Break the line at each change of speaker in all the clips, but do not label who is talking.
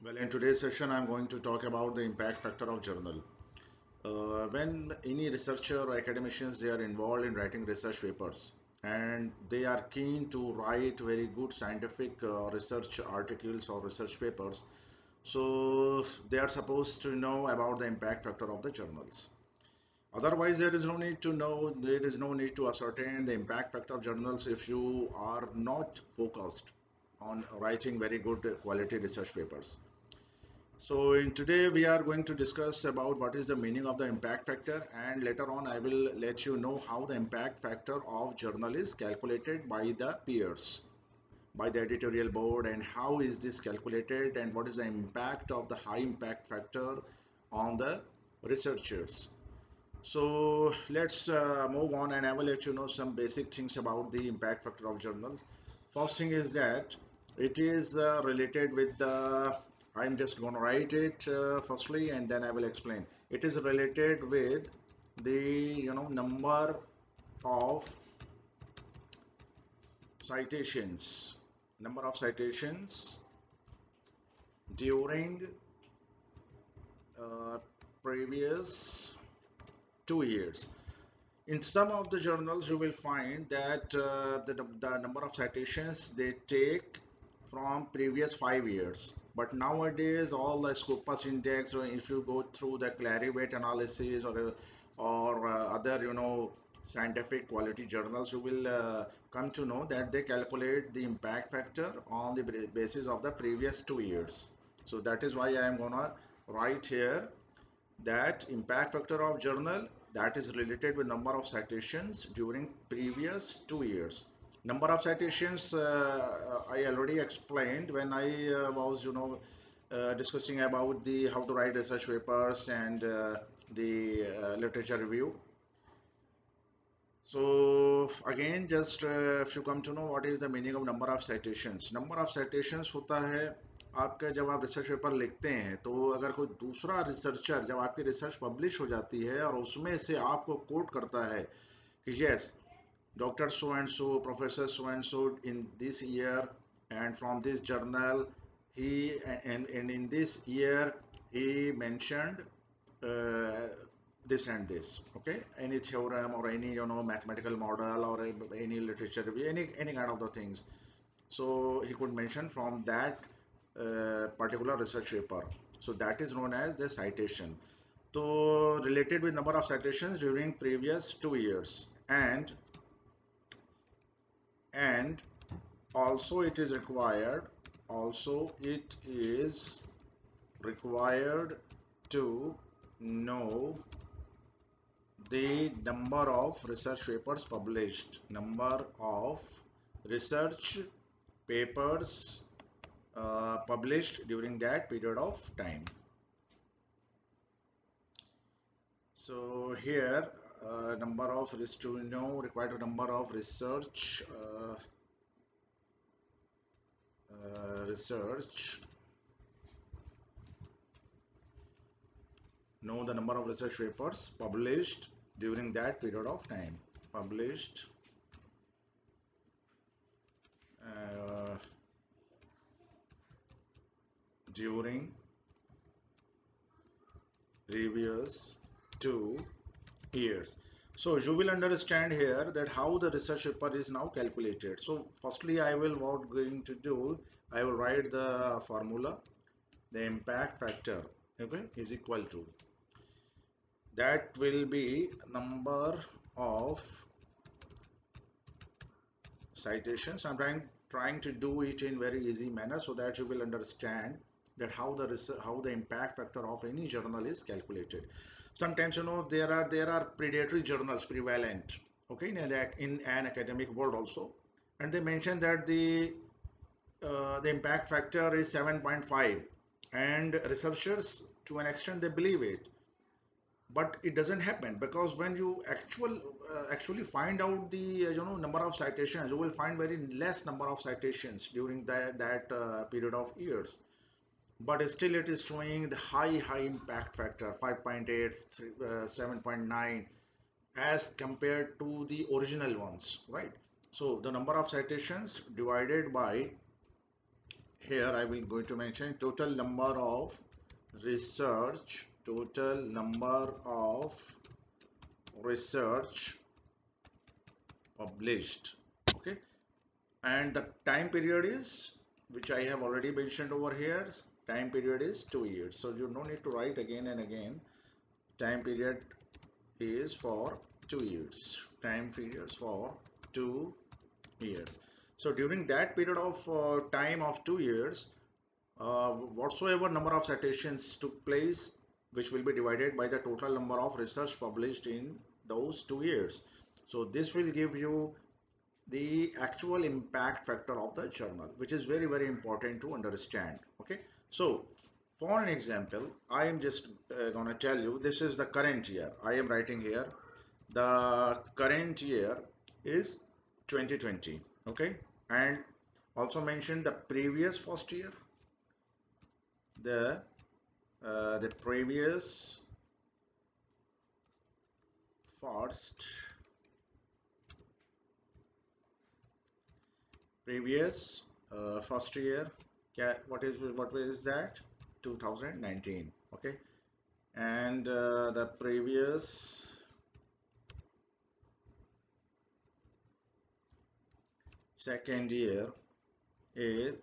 Well, in today's session, I'm going to talk about the impact factor of journal. Uh, when any researcher or academicians they are involved in writing research papers and they are keen to write very good scientific uh, research articles or research papers, so they are supposed to know about the impact factor of the journals. Otherwise, there is no need to know, there is no need to ascertain the impact factor of journals if you are not focused on writing very good quality research papers. So in today we are going to discuss about what is the meaning of the impact factor and later on I will let you know how the impact factor of journal is calculated by the peers by the editorial board and how is this calculated and what is the impact of the high impact factor on the researchers. So let's uh, move on and I will let you know some basic things about the impact factor of journals. First thing is that it is uh, related with the I'm just going to write it uh, firstly and then I will explain. It is related with the you know number of citations number of citations during uh, previous two years in some of the journals you will find that uh, the, the number of citations they take from previous five years. But nowadays all the scopus index or if you go through the Clarivate Analytics or or uh, other you know scientific quality journals you will uh, come to know that they calculate the impact factor on the basis of the previous two years. So that is why i am gonna write here that impact factor of journal that is related with number of citations during previous two years number of citations uh, I already explained when I uh, was you know uh, discussing about the how to write research papers and the literature review so again just uh, if you come to know what is the meaning of number of citations number of citations होता है आपका जब आप research paper लिखते हैं तो अगर कोई दूसरा रिसर्चर जब आपकी रिसर्च पब्लिश हो जाती है और उसमें से आपको कोट करता है कि yes Dr. So and so, Professor so and so in this year and from this journal he and, and in this year he mentioned uh, this and this okay? Any theorem or any you know mathematical model or any literature any any kind of the things. So he could mention from that uh, particular research paper. So that is known as the citation. So related with number of citations during previous two years and and also it is required also it is required to know the number of research papers published number of research papers uh, published during that period of time. So here uh, number of to know required number of research uh, uh, research. Know the number of research papers published during that period of time. Published. Uh, during previous two years so you will understand here that how the research paper is now calculated. So firstly i will what going to do i will write the formula the impact factor okay is equal to. That will be number of citations. I'm trying trying to do it in very easy manner so that you will understand that how the how the impact factor of any journal is calculated sometimes you know there are there are predatory journals prevalent okay in, in an academic world also. And they mention that the uh, the impact factor is 7.5 and researchers to an extent they believe it. But it doesn't happen because when you actual uh, actually find out the uh, you know number of citations you will find very less number of citations during that that uh, period of years but still it is showing the high high impact factor 5.8 uh, 7.9 as compared to the original ones right? So the number of citations divided by here I will going to mention total number of research total number of research published okay? And the time period is which I have already mentioned over here time period is two years. So you no need to write again and again. Time period is for two years. Time periods for two years. So during that period of uh, time of two years uh, whatsoever number of citations took place which will be divided by the total number of research published in those two years. So this will give you the actual impact factor of the journal which is very very important to understand. Okay so for an example i am just uh, gonna tell you this is the current year. I am writing here the current year is 2020 okay? And also mention the previous first year the uh, the previous first previous uh, first year what is what is that? 2019 okay? And uh, the previous second year is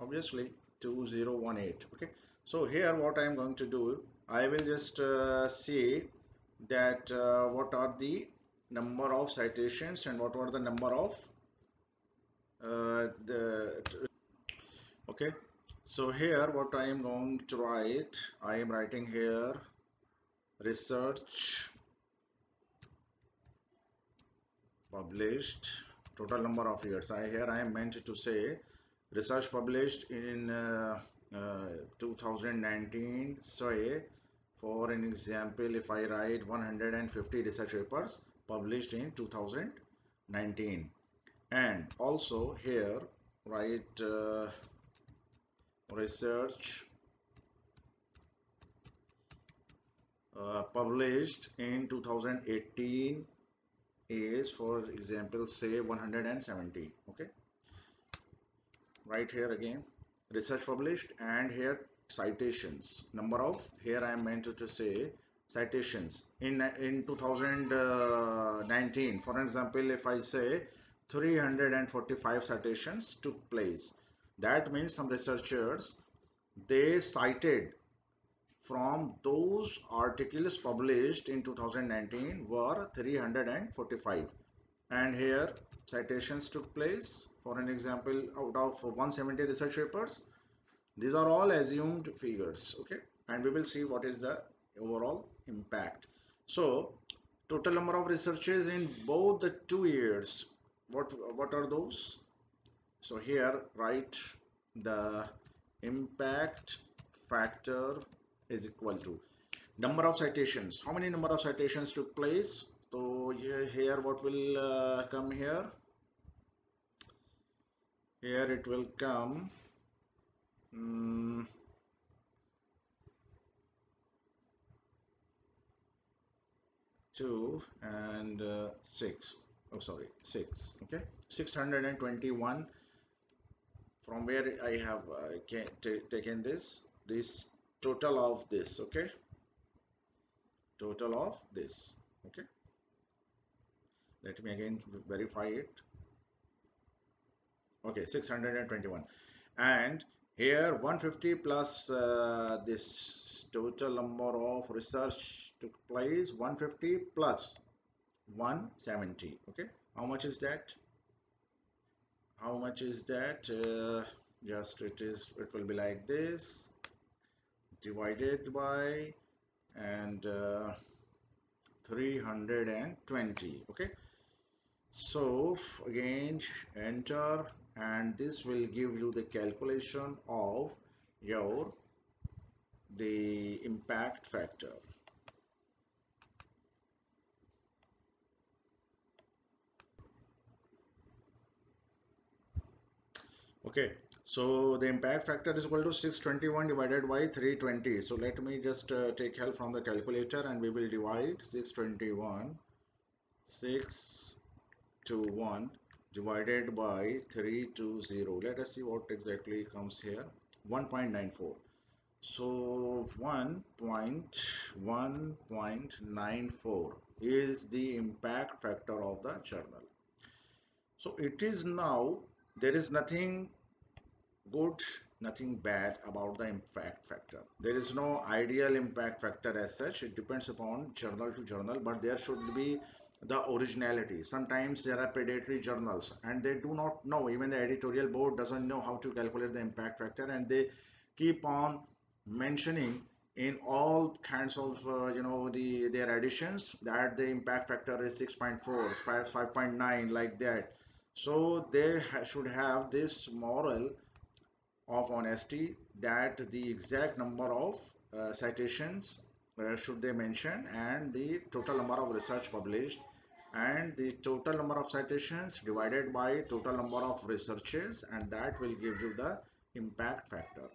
obviously 2018 okay? So here what I am going to do I will just uh, see that uh, what are the number of citations and what are the number of uh, the okay. So here what I am going to write I am writing here research published total number of years. I here I am meant to say research published in uh, uh, 2019 say for an example if I write 150 research papers published in 2019 and also here write uh, research uh, published in 2018 is for example say 170 okay? Right here again research published and here citations. Number of here I am meant to say citations. In in 2019 for example if I say 345 citations took place that means some researchers they cited from those articles published in 2019 were 345 and here citations took place. For an example out of 170 research papers these are all assumed figures okay? And we will see what is the overall impact. So total number of researches in both the two years what what are those so here write the impact factor is equal to number of citations. How many number of citations took place? So here what will uh, come here? Here it will come um, two and uh, six. Oh sorry six okay? 621 from where I have uh, taken this this total of this okay? Total of this okay? Let me again verify it. Okay 621 and here 150 plus uh, this total number of research took place 150 plus 170 okay? How much is that how much is that? Uh, just it is it will be like this divided by and uh, 320 okay? So again enter and this will give you the calculation of your the impact factor okay so the impact factor is equal to 621 divided by 320 so let me just uh, take help from the calculator and we will divide 621 6 to 1 divided by 320 let us see what exactly comes here. 1.94 so 1.1.94 is the impact factor of the journal. So it is now there is nothing good nothing bad about the impact factor. There is no ideal impact factor as such. It depends upon journal to journal but there should be the originality. Sometimes there are predatory journals and they do not know. Even the editorial board doesn't know how to calculate the impact factor and they keep on mentioning in all kinds of uh, you know the their editions that the impact factor is 6.4 5 5.9 like that. So they ha should have this moral of honesty that the exact number of uh, citations uh, should they mention and the total number of research published and the total number of citations divided by total number of researches and that will give you the impact factor